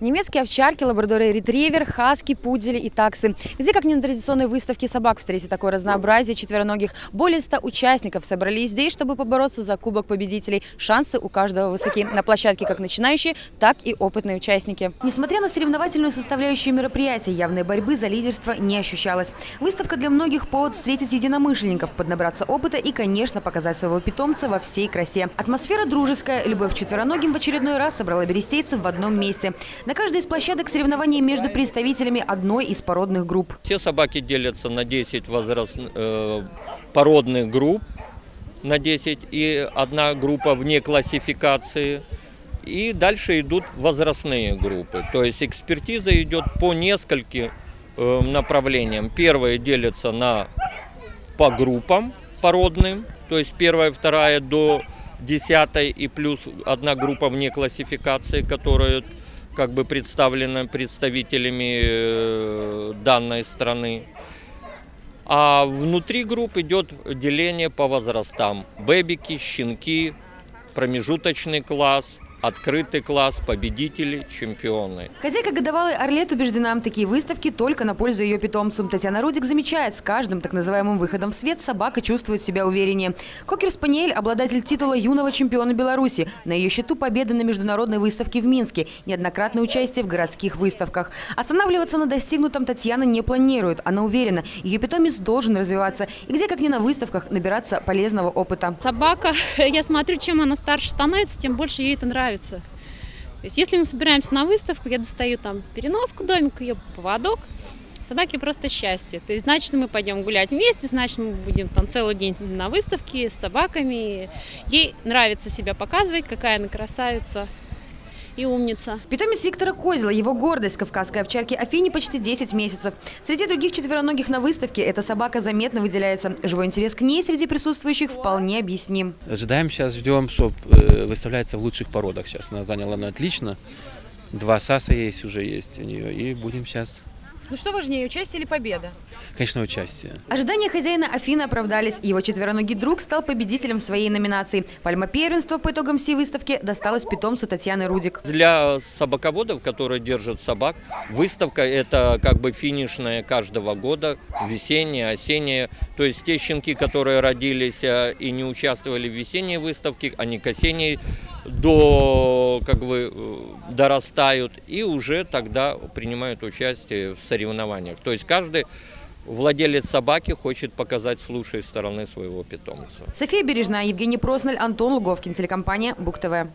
Немецкие овчарки, лабрадоры ретривер, хаски, пудели и таксы. Где, как ни на традиционной выставке собак, встретить такое разнообразие четвероногих? Более 100 участников собрались здесь, чтобы побороться за кубок победителей. Шансы у каждого высоки. На площадке как начинающие, так и опытные участники. Несмотря на соревновательную составляющую мероприятия, явной борьбы за лидерство не ощущалось. Выставка для многих – повод встретить единомышленников, поднабраться опыта и, конечно, показать своего питомца во всей красе. Атмосфера дружеская. Любовь к четвероногим в очередной раз собрала берестейцев в одном месте – на каждой из площадок соревнования между представителями одной из породных групп. Все собаки делятся на 10 возраст, э, породных групп, на 10, и одна группа вне классификации. И дальше идут возрастные группы. То есть экспертиза идет по нескольким э, направлениям. Первые делятся на, по группам породным, то есть первая, вторая до десятой и плюс одна группа вне классификации, которая как бы представлена представителями э, данной страны. А внутри групп идет деление по возрастам. Бэбики, щенки, промежуточный класс – открытый класс, победители, чемпионы. Хозяйка годовалой Орлет убеждена, такие выставки только на пользу ее питомцам. Татьяна Рудик замечает, с каждым так называемым выходом в свет собака чувствует себя увереннее. Кокер Спаниель – обладатель титула юного чемпиона Беларуси. На ее счету победы на международной выставке в Минске, неоднократное участие в городских выставках. Останавливаться на достигнутом Татьяна не планирует. Она уверена, ее питомец должен развиваться. И где, как ни на выставках, набираться полезного опыта. Собака, я смотрю, чем она старше становится, тем больше ей это нравится нравится. То есть если мы собираемся на выставку, я достаю там переноску домика, ее поводок, собаке просто счастье. То есть, значит, мы пойдем гулять вместе, значит, мы будем там целый день на выставке с собаками. Ей нравится себя показывать, какая она красавица и умница. Питомец Виктора Козела, его гордость кавказской овчарки Афини почти 10 месяцев. Среди других четвероногих на выставке эта собака заметно выделяется. Живой интерес к ней среди присутствующих вполне объясним. Ожидаем сейчас, ждем, что э, выставляется в лучших породах сейчас. Она заняла она отлично. Два САСа есть уже есть у нее. И будем сейчас ну что важнее, участие или победа? Конечно, участие. Ожидания хозяина Афины оправдались. Его четвероногий друг стал победителем в своей номинации. Пальма первенства по итогам всей выставки досталась питомцу Татьяны Рудик. Для собаководов, которые держат собак, выставка – это как бы финишная каждого года, весенняя, осенняя. То есть те щенки, которые родились э, и не участвовали в весенней выставке, они к осенней до, как бы, э, дорастают и уже тогда принимают участие в соревнованиях. То есть каждый владелец собаки хочет показать с лучшей стороны своего питомца. София Бережная, Евгений Проснель, Антон Луговкин, телекомпания Бук ТВ.